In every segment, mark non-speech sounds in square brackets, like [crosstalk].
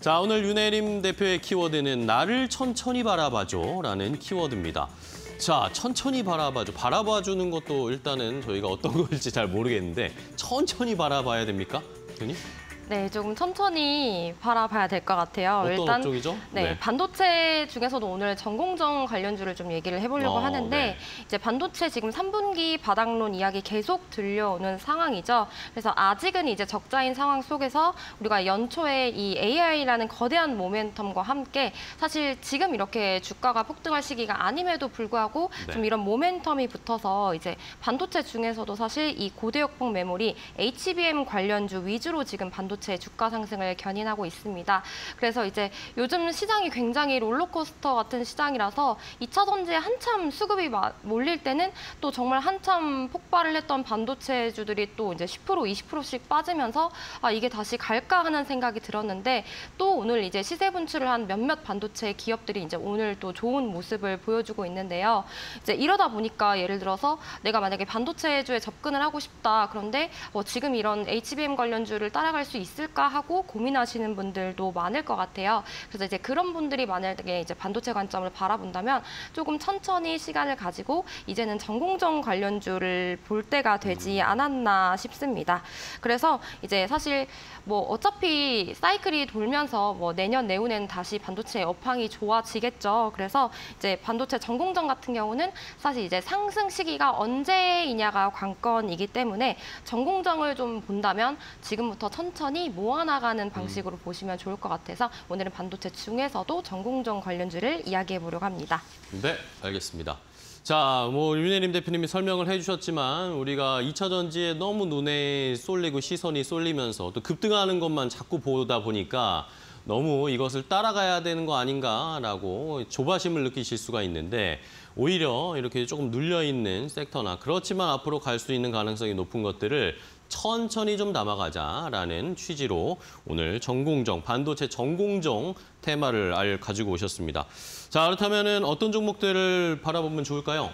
자, 오늘 윤혜림 대표의 키워드는 나를 천천히 바라봐줘 라는 키워드입니다. 자, 천천히 바라봐줘. 바라봐주는 것도 일단은 저희가 어떤 [laughs] 걸지 잘 모르겠는데 천천히 바라봐야 됩니까? 대표님? 네, 조금 천천히 바라봐야 될 것 같아요. 어떤 일단 업종이죠? 네, 네. 반도체 중에서도 오늘 전공정 관련주를 좀 얘기를 해보려고 어, 하는데 네. 이제 반도체 지금 3분기 바닥론 이야기 계속 들려오는 상황이죠. 그래서 아직은 이제 적자인 상황 속에서 우리가 연초에 이 AI라는 거대한 모멘텀과 함께 사실 지금 이렇게 주가가 폭등할 시기가 아님에도 불구하고 네. 좀 이런 모멘텀이 붙어서 이제 반도체 중에서도 사실 이 고대역폭 메모리 HBM 관련주 위주로 지금 반도체 주가 상승을 견인하고 있습니다. 그래서 이제 요즘 시장이 굉장히 롤러코스터 같은 시장이라서 2차 전지에 한참 수급이 마- 몰릴 때는 또 정말 한참 폭발을 했던 반도체주들이 또 이제 10% 20%씩 빠지면서 아 이게 다시 갈까 하는 생각이 들었는데 또 오늘 이제 시세 분출을 한 몇몇 반도체 기업들이 이제 오늘 또 좋은 모습을 보여주고 있는데요. 이제 이러다 보니까 예를 들어서 내가 만약에 반도체주에 접근을 하고 싶다. 그런데 어, 지금 이런 HBM 관련주를 따라갈 수 있 을까 하고 고민하시는 분들도 많을 것 같아요. 그래서 이제 그런 분들이 만약에 이제 반도체 관점을 바라본다면 조금 천천히 시간을 가지고 이제는 전공정 관련주를 볼 때가 되지 않았나 싶습니다. 그래서 이제 사실 뭐 어차피 사이클이 돌면서 뭐 내년 내후年다시 반도체 업황이 좋아지겠죠. 그래서 이제 반도체 전공정 같은 경우는 사실 이제 상승 시기가 언제이냐가 관건이기 때문에 전공정을 좀 본다면 지금부터 천천히 모아나가는 방식으로 보시면 좋을 것 같아서 오늘은 반도체 중에서도 전공정 관련주를 이야기해 보려고 합니다. 네, 알겠습니다. 자, 뭐 윤혜림 대표님이 설명을 해주셨지만 우리가 2차 전지에 너무 눈에 쏠리고 시선이 쏠리면서 또 급등하는 것만 자꾸 보다 보니까 너무 이것을 따라가야 되는 거 아닌가라고 조바심을 느끼실 수가 있는데 오히려 이렇게 조금 눌려 있는 섹터나 그렇지만 앞으로 갈 수 있는 가능성이 높은 것들을 천천히 좀 담아가자라는 취지로 오늘 전공정, 반도체 전공정 테마를 알 가지고 오셨습니다. 자, 그렇다면 어떤 종목들을 바라보면 좋을까요?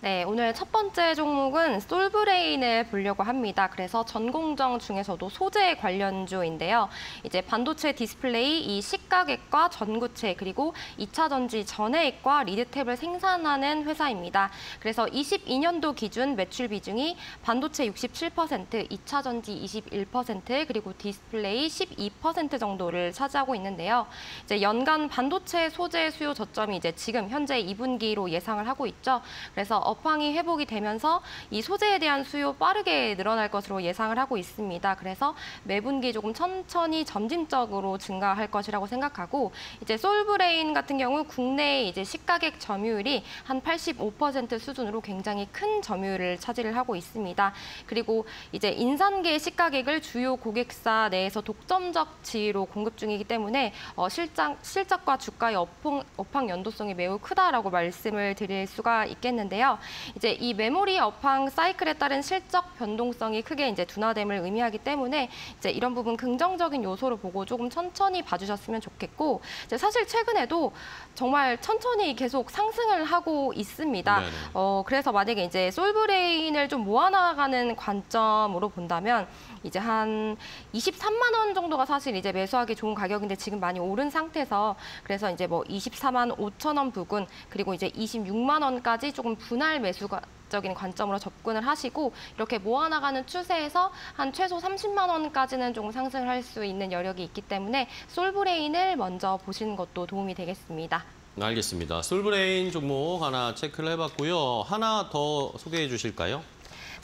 네, 오늘 첫 번째 종목은 솔브레인을 보려고 합니다. 그래서 전공정 중에서도 소재 관련주인데요. 이제 반도체 디스플레이, 이 식각액과 전구체, 그리고 2차 전지 전해액과 리드탭을 생산하는 회사입니다. 그래서 22년도 기준 매출 비중이 반도체 67%, 2차 전지 21%, 그리고 디스플레이 12% 정도를 차지하고 있는데요. 이제 연간 반도체 소재 수요 저점이 이제 지금 현재 2분기로 예상을 하고 있죠. 그래서 업황이 회복이 되면서 이 소재에 대한 수요 빠르게 늘어날 것으로 예상을 하고 있습니다. 그래서 매분기 조금 천천히 점진적으로 증가할 것이라고 생각하고 이제 솔브레인 같은 경우 국내 이제 식각액 점유율이 한 85% 수준으로 굉장히 큰 점유율을 차지를 하고 있습니다. 그리고 이제 인산계 식각액을 주요 고객사 내에서 독점적 지위로 공급 중이기 때문에 어, 실장, 실적과 주가의 업황, 업황 연동성이 매우 크다라고 말씀을 드릴 수가 있겠는데요. 이제 이 메모리 업황 사이클에 따른 실적 변동성이 크게 이제 둔화됨을 의미하기 때문에 이제 이런 부분 긍정적인 요소로 보고 조금 천천히 봐주셨으면 좋겠고 사실 최근에도 정말 천천히 계속 상승을 하고 있습니다. 네네. 어, 그래서 만약에 이제 솔브레인을 좀 모아나가는 관점으로 본다면 이제 한 23만 원 정도가 사실 이제 매수하기 좋은 가격인데 지금 많이 오른 상태에서 그래서 이제 뭐 24만 5천 원 부근 그리고 이제 26만 원까지 조금 분할 매수가 적인 관점으로 접근을 하시고 이렇게 모아나가는 추세에서 한 최소 30만 원까지는 조금 상승을 할 수 있는 여력이 있기 때문에 솔브레인을 먼저 보시는 것도 도움이 되겠습니다. 알겠습니다. 솔브레인 종목 하나 체크를 해봤고요. 하나 더 소개해 주실까요?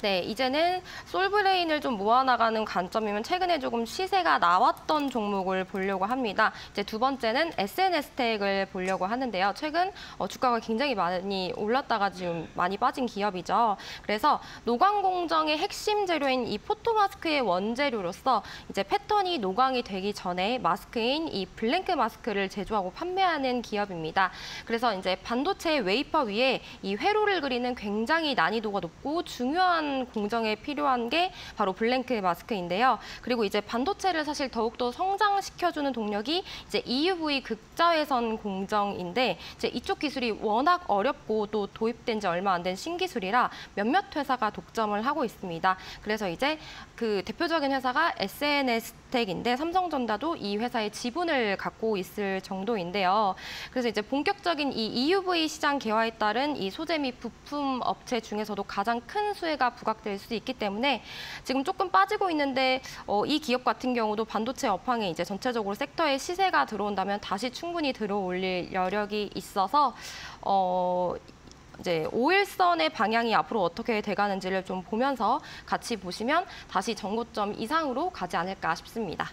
네, 이제는 솔브레인을 좀 모아나가는 관점이면 최근에 조금 시세가 나왔던 종목을 보려고 합니다. 이제 두 번째는 에스앤에스텍을 보려고 하는데요. 최근 어, 주가가 굉장히 많이 올랐다가 지금 많이 빠진 기업이죠. 그래서 노광 공정의 핵심 재료인 이 포토마스크의 원재료로서 이제 패턴이 노광이 되기 전에 마스크인 이 blank mask를 제조하고 판매하는 기업입니다. 그래서 이제 반도체 웨이퍼 위에 이 회로를 그리는 굉장히 난이도가 높고 중요한 공정에 필요한 게 바로 blank mask인데요. 그리고 이제 반도체를 사실 더욱더 성장시켜주는 동력이 이제 EUV 극자외선 공정인데 이제 이쪽 기술이 워낙 어렵고 또 도입된 지 얼마 안 된 신기술이라 몇몇 회사가 독점을 하고 있습니다. 그래서 이제 그 대표적인 회사가 SNS 에스텍인데 삼성전자도 이 회사의 지분을 갖고 있을 정도인데요. 그래서 이제 본격적인 이 EUV 시장 개화에 따른 이 소재 및 부품 업체 중에서도 가장 큰 수혜가 부각될 수 있기 때문에 지금 조금 빠지고 있는데 어, 이 기업 같은 경우도 반도체 업황에 이제 전체적으로 섹터의 시세가 들어온다면 다시 충분히 들어올릴 여력이 있어서 어, 이제 5일선의 방향이 앞으로 어떻게 돼가는지를 좀 보면서 같이 보시면 다시 전고점 이상으로 가지 않을까 싶습니다.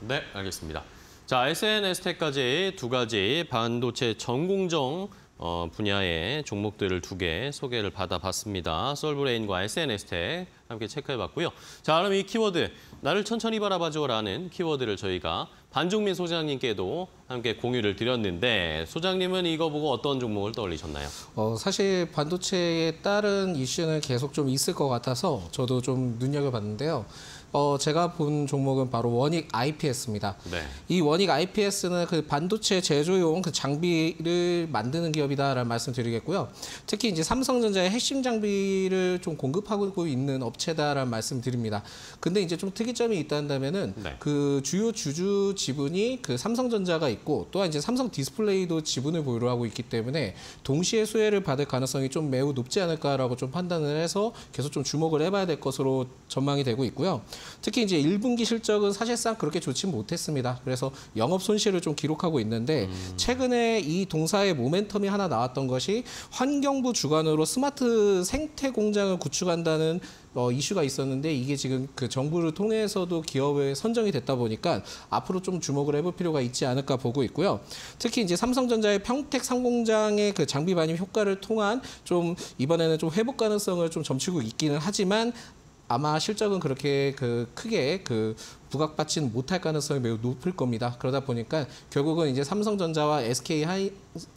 네, 알겠습니다. 자, SNS텍까지 두 가지 반도체 전공정 어, 분야의 종목들을 두 개 소개를 받아봤습니다. 솔브레인과 SNS텍 함께 체크해봤고요. 자, 그럼 이 키워드 나를 천천히 바라봐줘라는 키워드를 저희가 반종민 소장님께도 함께 공유를 드렸는데 소장님은 이거 보고 어떤 종목을 떠올리셨나요? 어, 사실 반도체에 따른 이슈는 계속 좀 있을 것 같아서 저도 좀 눈여겨봤는데요. 어, 제가 본 종목은 바로 원익 IPS입니다. 네. 이 원익 IPS는 그 반도체 제조용 그 장비를 만드는 기업이다라는 말씀 드리겠고요. 특히 이제 삼성전자의 핵심 장비를 좀 공급하고 있는 업체다라는 말씀 드립니다. 근데 이제 좀 특이점이 있다면은 네. 그 주요 주주 지분이 그 삼성전자가 있고 또한 이제 삼성 디스플레이도 지분을 보유하고 있기 때문에 동시에 수혜를 받을 가능성이 좀 매우 높지 않을까라고 좀 판단을 해서 계속 좀 주목을 해봐야 될 것으로 전망이 되고 있고요. 특히 이제 1분기 실적은 사실상 그렇게 좋지 못했습니다. 그래서 영업 손실을 좀 기록하고 있는데 최근에 이 동사의 모멘텀이 하나 나왔던 것이 환경부 주관으로 스마트 생태 공장을 구축한다는 어, 이슈가 있었는데 이게 지금 그 정부를 통해서도 기업에 선정이 됐다 보니까 앞으로 좀 주목을 해볼 필요가 있지 않을까 보고 있고요. 특히 이제 삼성전자의 평택 상공장의 그 장비 반입 효과를 통한 좀 이번에는 좀 회복 가능성을 좀 점치고 있기는 하지만 아마 실적은 그렇게 그 크게 그 부각받지는 못할 가능성이 매우 높을 겁니다. 그러다 보니까 결국은 이제 삼성전자와 SK 하이,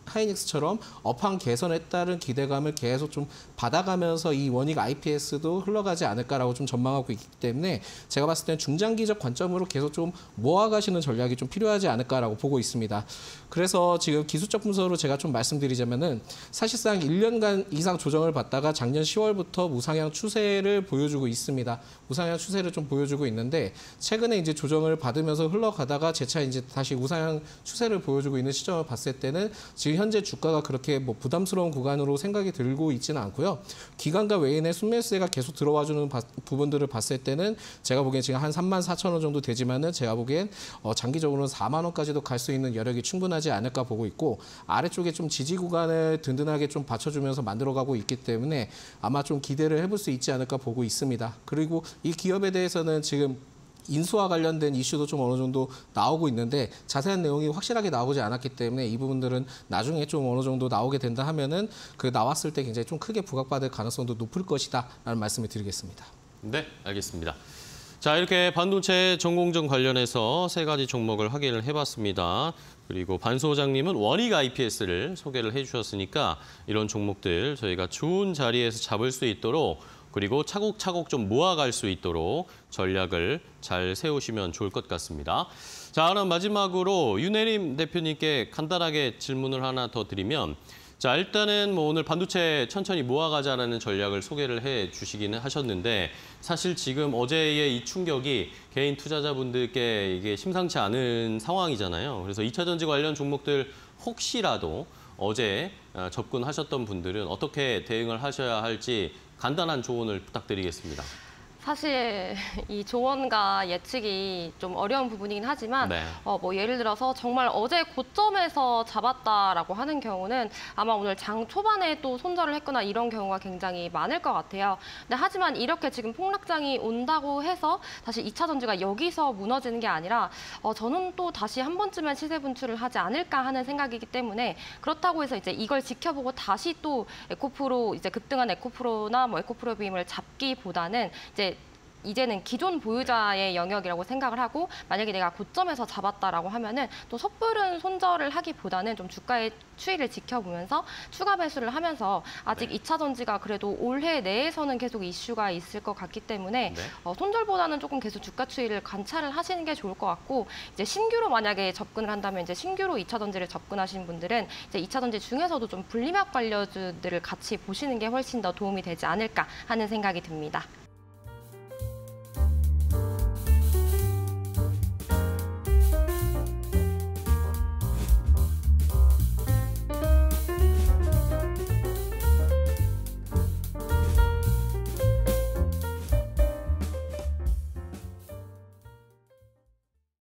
하이닉스처럼 업황 개선에 따른 기대감을 계속 좀 받아가면서 이 원익 IPS도 흘러가지 않을까라고 좀 전망하고 있기 때문에 제가 봤을 때는 중장기적 관점으로 계속 좀 모아가시는 전략이 좀 필요하지 않을까라고 보고 있습니다. 그래서 지금 기술적 분석으로 제가 좀 말씀드리자면은 사실상 1년간 이상 조정을 받다가 작년 10월부터 무상향 추세를 보여주고 있습니다. 무상향 추세를 좀 보여주고 있는데 최근 에 이제 조정을 받으면서 흘러가다가 재차 이제 다시 우상향 추세를 보여주고 있는 시점을 봤을 때는 지금 현재 주가가 그렇게 뭐 부담스러운 구간으로 생각이 들고 있지는 않고요. 기관과 외인의 순매수세가 계속 들어와주는 바- 부분들을 봤을 때는 제가 보기엔 지금 한 3만 4천 원 정도 되지만은 제가 보기엔 어, 장기적으로는 4만 원까지도 갈 수 있는 여력이 충분하지 않을까 보고 있고 아래쪽에 좀 지지 구간을 든든하게 좀 받쳐주면서 만들어가고 있기 때문에 아마 좀 기대를 해볼 수 있지 않을까 보고 있습니다. 그리고 이 기업에 대해서는 지금 인수와 관련된 이슈도 좀 어느 정도 나오고 있는데 자세한 내용이 확실하게 나오지 않았기 때문에 이 부분들은 나중에 좀 어느 정도 나오게 된다 하면은 그 나왔을 때 굉장히 좀 크게 부각받을 가능성도 높을 것이다라는 말씀을 드리겠습니다. 네, 알겠습니다. 자, 이렇게 반도체 전공정 관련해서 세 가지 종목을 확인을 해봤습니다. 그리고 반 소장님은 원익 IPS를 소개를 해주셨으니까 이런 종목들 저희가 좋은 자리에서 잡을 수 있도록 그리고 차곡차곡 좀 모아갈 수 있도록 전략을 잘 세우시면 좋을 것 같습니다. 자, 그럼 마지막으로 윤혜림 대표님께 간단하게 질문을 하나 더 드리면 자, 일단은 뭐 오늘 반도체 천천히 모아가자라는 전략을 소개를 해 주시기는 하셨는데 사실 지금 어제의 이 충격이 개인 투자자분들께 이게 심상치 않은 상황이잖아요. 그래서 2차 전지 관련 종목들 혹시라도 어제 어, 접근하셨던 분들은 어떻게 대응을 하셔야 할지 간단한 조언을 부탁드리겠습니다. 사실 [laughs] 이 조언과 예측이 좀 어려운 부분이긴 하지만 네. 어, 뭐 예를 들어서 정말 어제 고점에서 잡았다라고 하는 경우는 아마 오늘 장 초반에 또 손절을 했거나 이런 경우가 굉장히 많을 것 같아요. 근데 하지만 이렇게 지금 폭락장이 온다고 해서 다시 2차 전지가 여기서 무너지는 게 아니라 어, 저는 또 다시 한 번쯤은 시세 분출을 하지 않을까 하는 생각이기 때문에 그렇다고 해서 이제 이걸 지켜보고 다시 또 에코프로 이제 급등한 에코프로나 뭐 에코프로 빔을 잡기보다는 이제 이제는 기존 보유자의 영역이라고 생각을 하고 만약에 내가 고점에서 잡았다라고 하면은 또 섣부른 손절을 하기보다는 좀 주가의 추이를 지켜보면서 추가 배수를 하면서 아직 네. 이 2차 전지가 그래도 올해 내에서는 계속 이슈가 있을 것 같기 때문에 네. 어, 손절보다는 조금 계속 주가 추이를 관찰을 하시는 게 좋을 것 같고 이제 신규로 만약에 접근을 한다면 이제 신규로 2차 전지를 접근하신 분들은 이제 2차 전지 중에서도 좀 분리막 관련주들을 같이 보시는 게 훨씬 더 도움이 되지 않을까 하는 생각이 듭니다.